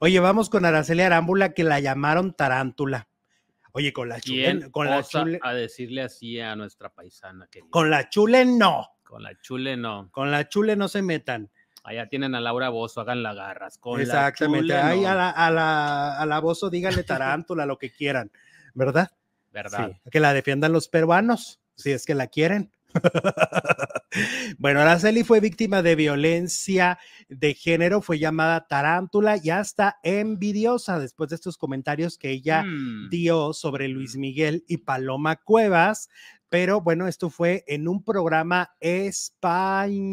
Oye, vamos con Araceli Arámbula, que la llamaron tarántula. Oye, con la ¿Quién chule, con la chule, a decirle así a nuestra paisana querida? con la chule no, Con la chule no. con la chule no se metan. Allá tienen a Laura Bozo, hagan la garras. Con la Exactamente. chule Ahí no. a la, a la, a la bozo díganle tarántula, lo que quieran, ¿verdad? ¿Verdad? Sí, que la defiendan los peruanos, si es que la quieren. bueno, Araceli fue víctima de violencia de género, fue llamada tarántula y hasta envidiosa después de estos comentarios que ella Mm. dio sobre Luis Miguel y Paloma Cuevas. Pero bueno, esto fue en un programa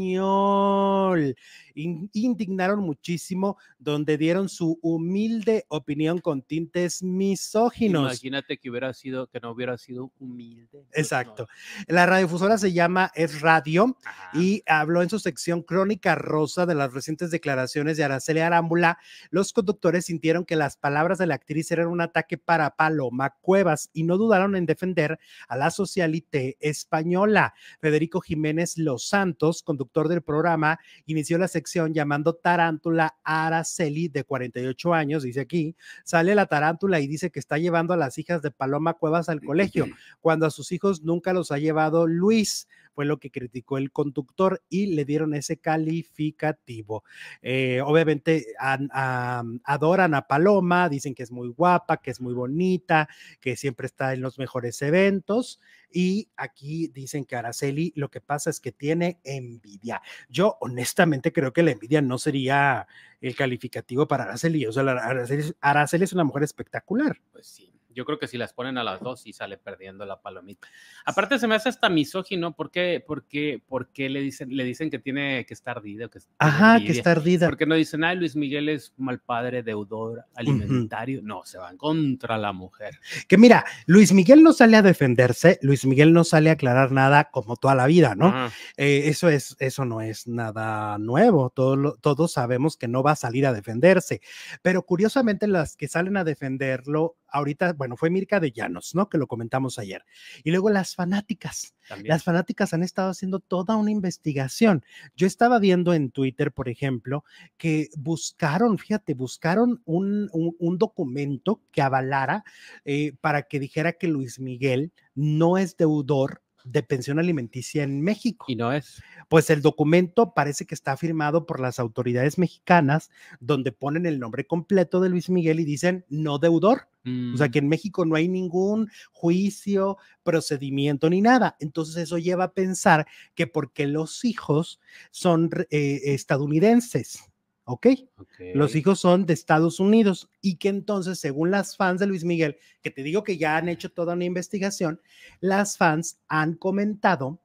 español. In- indignaron muchísimo, donde dieron su humilde opinión con tintes misóginos. Imagínate que hubiera sido, que no hubiera sido humilde. Exacto. no. La radiodifusora se llama Es Radio Ajá. y habló en su sección Crónica Rosa de las recientes declaraciones de Araceli Arámbula. Los conductores sintieron que las palabras de la actriz eran un ataque para Paloma Cuevas y no dudaron en defender a la socialité española. Federico Jiménez Los Santos, conductor del programa, inició la sección llamando Tarántula a Araceli, de 48 años, dice aquí. Sale la tarántula y dice que está llevando a las hijas de Paloma Cuevas al colegio cuando a sus hijos nunca los ha llevado Luis, fue lo que criticó el conductor y le dieron ese calificativo. Eh, obviamente an- am, adoran a Paloma, dicen que es muy guapa, que es muy bonita, que siempre está en los mejores eventos y aquí dicen que Araceli lo que pasa es que tiene envidia. Yo honestamente creo que la envidia no sería el calificativo para Araceli, o sea, Araceli, Araceli es una mujer espectacular. Pues sí, yo creo que si las ponen a las dos, sí sale perdiendo la palomita. Aparte, se me hace hasta misógino. ¿Por qué, por qué, por qué le, dicen, le dicen que tiene que estar ardida? Que Ajá, que está ardida. ¿Por qué no dicen, ay, Luis Miguel es mal padre, deudor, alimentario? No, se van contra la mujer. Que mira, Luis Miguel no sale a defenderse, Luis Miguel no sale a aclarar nada como toda la vida, ¿no? Eh, eso es, eso no es nada nuevo. Todo todos sabemos que no va a salir a defenderse. Pero curiosamente, las que salen a defenderlo ahorita, bueno, fue Mirka de Llanos, ¿no? Que lo comentamos ayer. Y luego las fanáticas. También. Las fanáticas han estado haciendo toda una investigación. Yo estaba viendo en Twitter, por ejemplo, que buscaron, fíjate, buscaron un, un- un documento que avalara eh, para que dijera que Luis Miguel no es deudor de pensión alimenticia en México. Y no es. Pues el documento parece que está firmado por las autoridades mexicanas, donde ponen el nombre completo de Luis Miguel y dicen no deudor. O sea Mm, que en México no hay ningún juicio, procedimiento ni nada. Entonces eso lleva a pensar que porque los hijos son eh, estadounidenses, ¿ok? ok. Los hijos son de Estados Unidos y que entonces, según las fans de Luis Miguel, que te digo que ya han hecho toda una investigación, las fans han comentado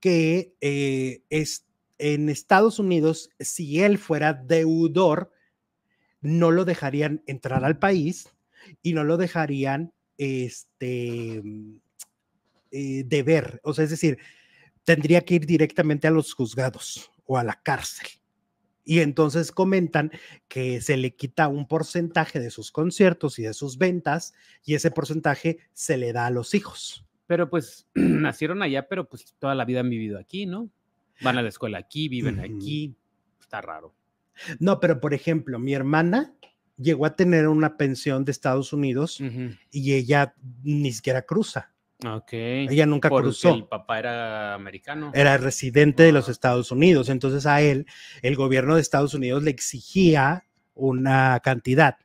que eh, es, en Estados Unidos, si él fuera deudor, no lo dejarían entrar al país y no lo dejarían este, eh, deber. O sea, es decir, tendría que ir directamente a los juzgados o a la cárcel. Y entonces comentan que se le quita un porcentaje de sus conciertos y de sus ventas y ese porcentaje se le da a los hijos. Pero pues nacieron allá, pero pues toda la vida han vivido aquí, ¿no? Van a la escuela aquí, viven aquí. Está raro. No, pero por ejemplo, mi hermana llegó a tener una pensión de Estados Unidos Ujú. y ella ni siquiera cruza. Ok. Ella nunca Porque cruzó. el papá era americano. Era residente de los Ah. Estados Unidos. Entonces a él, el gobierno de Estados Unidos le exigía una cantidad,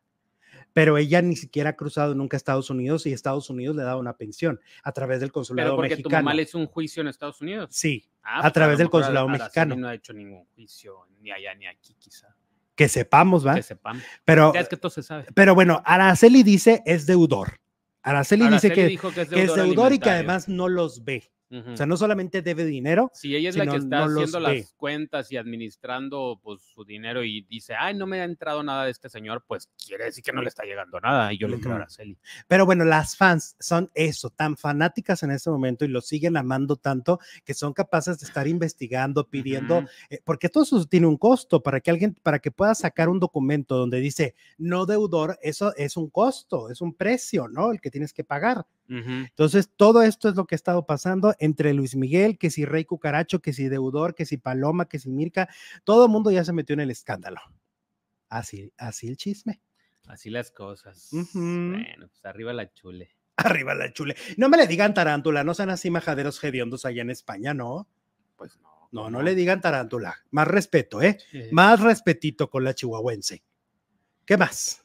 pero ella ni siquiera ha cruzado nunca a Estados Unidos y Estados Unidos le daba una pensión a través del Pero consulado porque tu mexicano. mamá le hizo un juicio en Estados Unidos. Sí, Ah, a pues, través del consulado mexicano. No ha hecho ningún juicio, ni allá ni aquí, quizá. Que sepamos, ¿va? Que sepamos. Pero, Ya es que todo se sabe. pero bueno, Araceli dice es deudor. Araceli, dice que, es que es deudor deudor y que además no los ve. O sea, no solamente debe dinero, Si ella es la que está no haciendo ve. las cuentas y administrando pues su dinero y dice, ay, no me ha entrado nada de este señor, pues quiere decir que no le está llegando nada. Y yo le creo a. Araceli. Pero bueno, las fans son eso, tan fanáticas en este momento y lo siguen amando tanto que son capaces de estar investigando, pidiendo, eh, porque todo eso tiene un costo para que alguien, para que pueda sacar un documento donde dice no deudor, eso es un costo, es un precio, ¿no? El que tienes que pagar. Entonces, todo esto es lo que ha estado pasando entre Luis Miguel, que si Rey Cucaracho, que si Deudor, que si Paloma, que si Mirka, todo el mundo ya se metió en el escándalo. Así, así el chisme. Así las cosas. Bueno, pues arriba la chule. Arriba la chule. No me le digan tarántula, no sean así majaderos hediondos allá en España, ¿no? Pues no. No, no le digan tarántula. Más respeto, ¿eh? Sí. Más respetito con la chihuahuense. ¿Qué más?